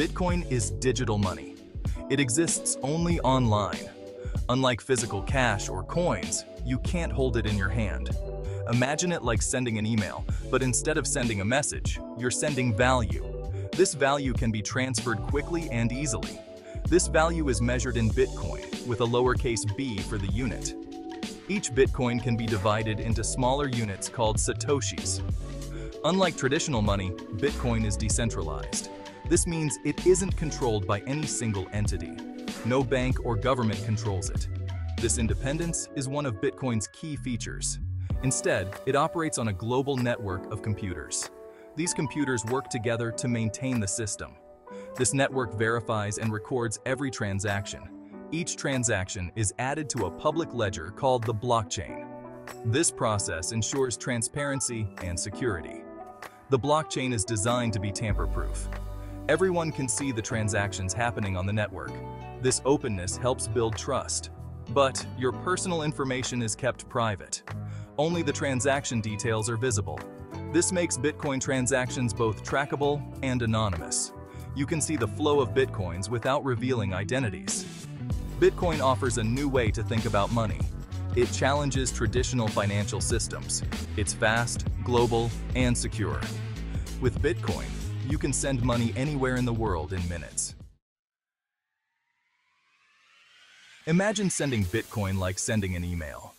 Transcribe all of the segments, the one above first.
Bitcoin is digital money. It exists only online. Unlike physical cash or coins, you can't hold it in your hand. Imagine it like sending an email, but instead of sending a message, you're sending value. This value can be transferred quickly and easily. This value is measured in Bitcoin, with a lowercase b for the unit. Each Bitcoin can be divided into smaller units called Satoshis. Unlike traditional money, Bitcoin is decentralized. This means it isn't controlled by any single entity. No bank or government controls it. This independence is one of Bitcoin's key features. Instead, it operates on a global network of computers. These computers work together to maintain the system. This network verifies and records every transaction. Each transaction is added to a public ledger called the blockchain. This process ensures transparency and security. The blockchain is designed to be tamper-proof. Everyone can see the transactions happening on the network. This openness helps build trust. But your personal information is kept private. Only the transaction details are visible. This makes Bitcoin transactions both trackable and anonymous. You can see the flow of Bitcoins without revealing identities. Bitcoin offers a new way to think about money. It challenges traditional financial systems. It's fast, global, and secure. With Bitcoin, you can send money anywhere in the world in minutes. Imagine sending Bitcoin like sending an email.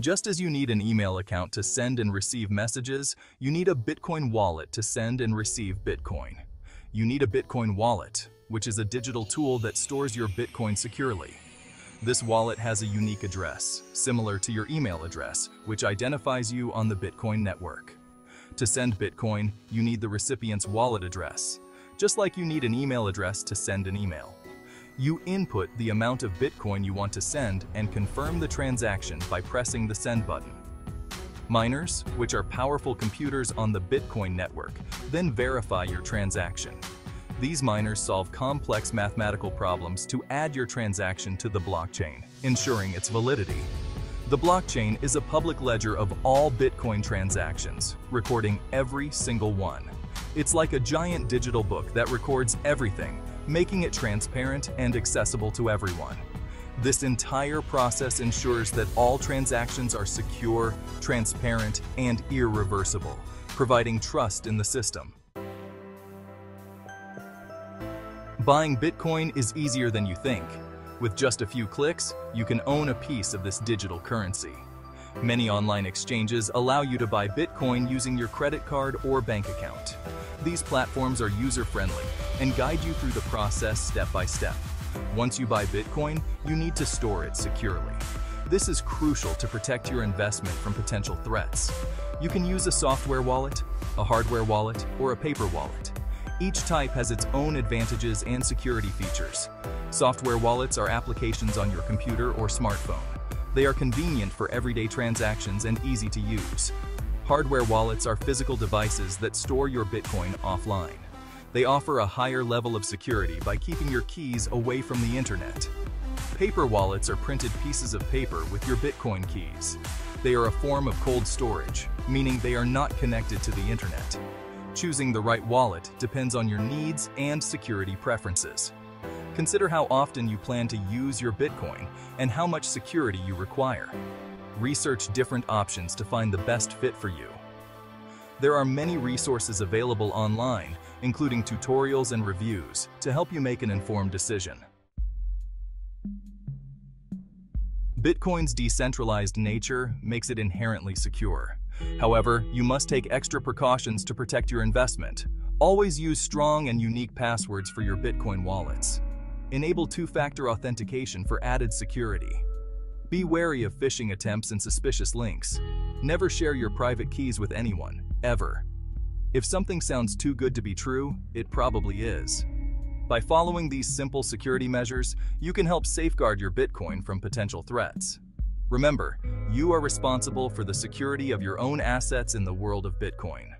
Just as you need an email account to send and receive messages, you need a Bitcoin wallet to send and receive Bitcoin. You need a Bitcoin wallet, which is a digital tool that stores your Bitcoin securely. This wallet has a unique address, similar to your email address, which identifies you on the Bitcoin network. To send Bitcoin, you need the recipient's wallet address, just like you need an email address to send an email. You input the amount of Bitcoin you want to send and confirm the transaction by pressing the send button. Miners, which are powerful computers on the Bitcoin network, then verify your transaction. These miners solve complex mathematical problems to add your transaction to the blockchain, ensuring its validity. The blockchain is a public ledger of all Bitcoin transactions, recording every single one. It's like a giant digital book that records everything, making it transparent and accessible to everyone. This entire process ensures that all transactions are secure, transparent, and irreversible, providing trust in the system. Buying Bitcoin is easier than you think. With just a few clicks, you can own a piece of this digital currency. Many online exchanges allow you to buy Bitcoin using your credit card or bank account. These platforms are user-friendly and guide you through the process step by step. Once you buy Bitcoin, you need to store it securely. This is crucial to protect your investment from potential threats. You can use a software wallet, a hardware wallet, or a paper wallet. Each type has its own advantages and security features. Software wallets are applications on your computer or smartphone. They are convenient for everyday transactions and easy to use. Hardware wallets are physical devices that store your Bitcoin offline. They offer a higher level of security by keeping your keys away from the internet. Paper wallets are printed pieces of paper with your Bitcoin keys. They are a form of cold storage, meaning they are not connected to the internet. Choosing the right wallet depends on your needs and security preferences. Consider how often you plan to use your Bitcoin and how much security you require. Research different options to find the best fit for you. There are many resources available online, including tutorials and reviews, to help you make an informed decision. Bitcoin's decentralized nature makes it inherently secure. However, you must take extra precautions to protect your investment. Always use strong and unique passwords for your Bitcoin wallets. Enable two-factor authentication for added security. Be wary of phishing attempts and suspicious links. Never share your private keys with anyone, ever. If something sounds too good to be true, it probably is. By following these simple security measures, you can help safeguard your Bitcoin from potential threats. Remember, you are responsible for the security of your own assets in the world of Bitcoin.